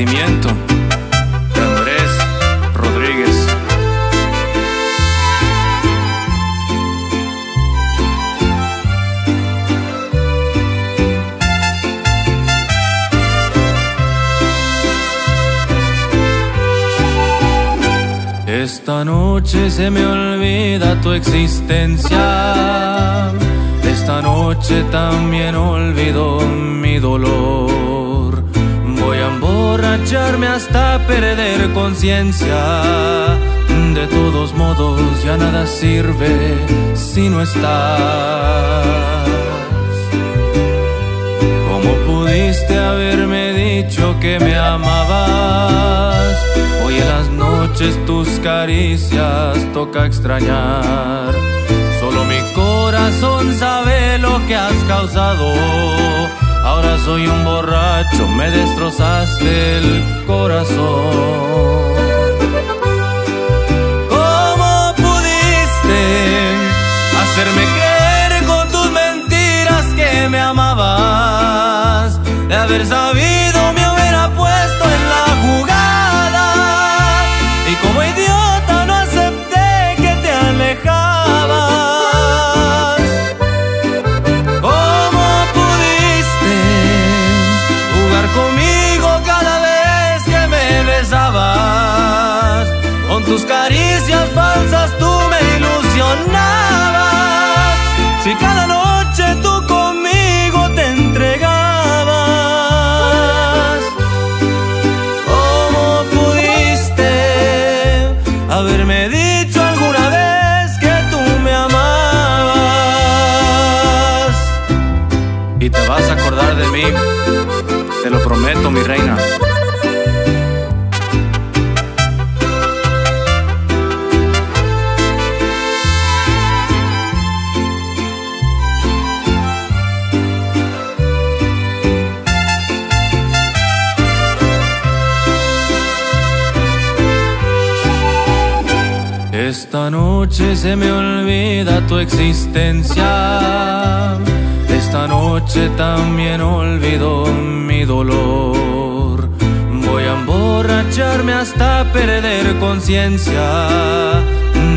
sentimiento Andrés Rodríguez. Esta noche se me olvida tu existencia. Esta noche también olvido mi dolor. Emborracharme hasta perder conciencia. De todos modos ya nada sirve si no estás. ¿Cómo pudiste haberme dicho que me amabas? Hoy en las noches tus caricias toca extrañar. Solo mi corazón sabe lo que has causado. Ahora soy un borracho, me destrozaste el corazón. Y te vas a acordar de mí, te lo prometo, mi reina. Esta noche se me olvida tu existencia. Esta noche también olvido mi dolor. Voy a emborracharme hasta perder conciencia.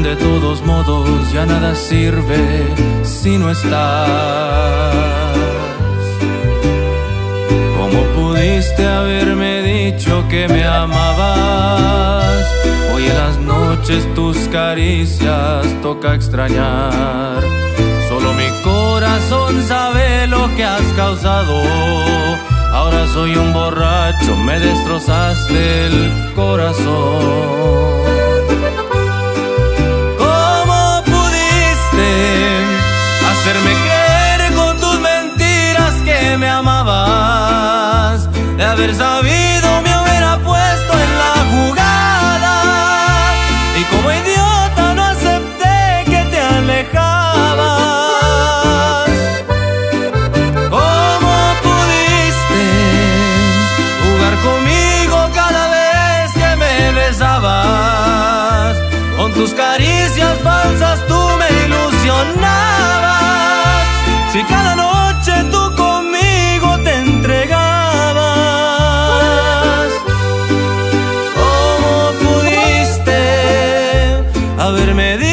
De todos modos ya nada sirve si no estás. ¿Cómo pudiste haberme dicho que me amabas? Hoy en las noches tus caricias toca extrañar. Corazón sabe lo que has causado. Ahora soy un borracho, me destrozaste el corazón. tus caricias falsas tú me ilusionabas. Si cada noche tú conmigo te entregabas, ¿cómo pudiste haberme dicho?